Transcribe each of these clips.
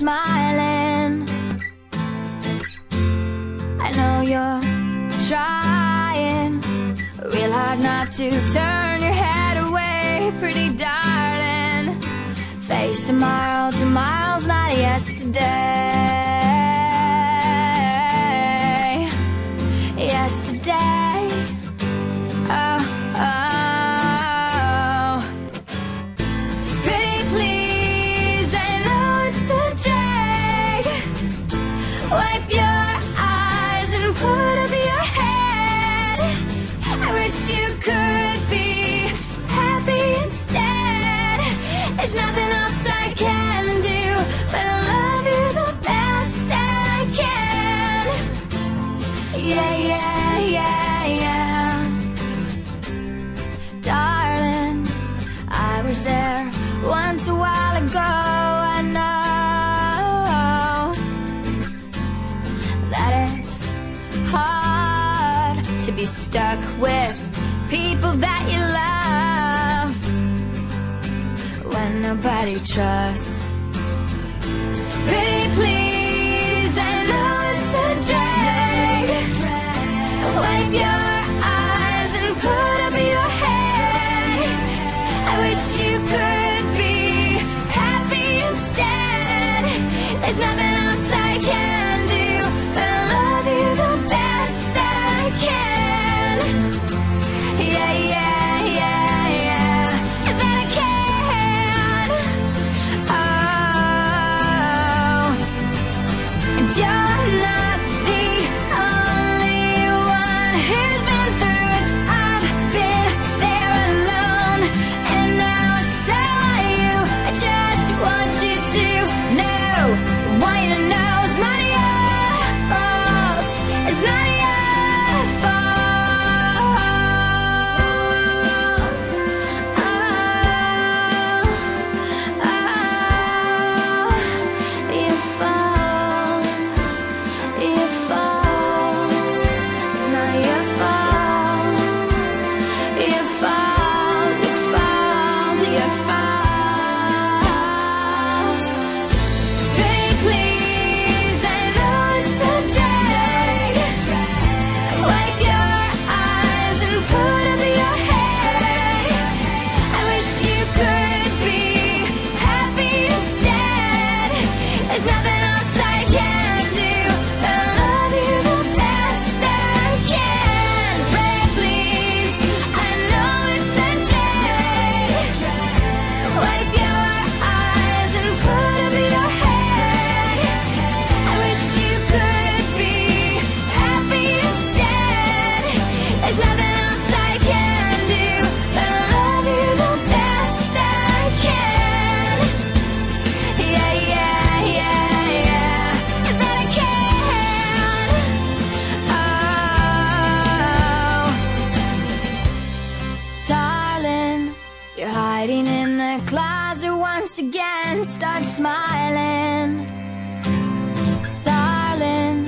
smiling. I know you're trying real hard not to turn your head away, pretty darling. Face tomorrow, tomorrow's not yesterday. Yesterday. be stuck with people that you love when nobody trusts. Baby, please. Hiding in the closet once again start smiling. Darling,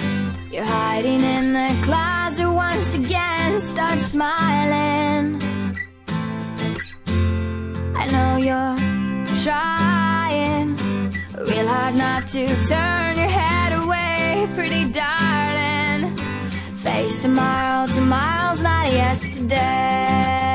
you're hiding in the closet once again start smiling. I know you're trying real hard not to turn your head away Pretty darling, face tomorrow, tomorrow's not yesterday.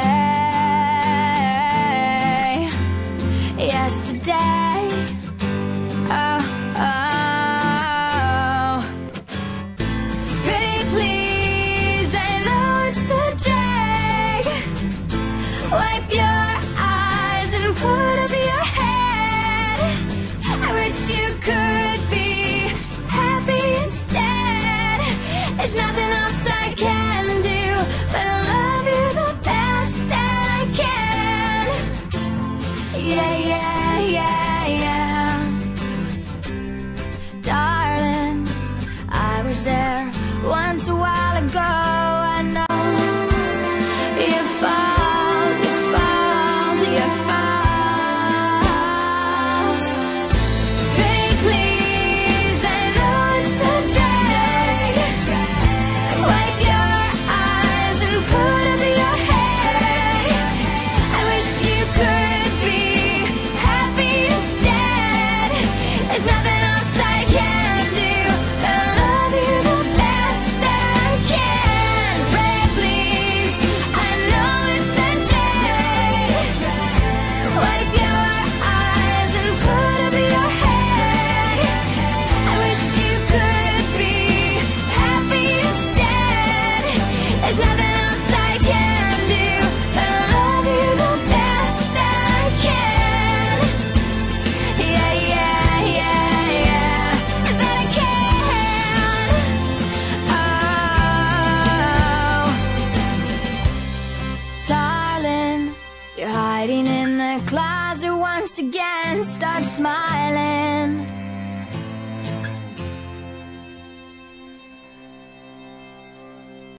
once a while ago. Hiding in the closet once again, start smiling.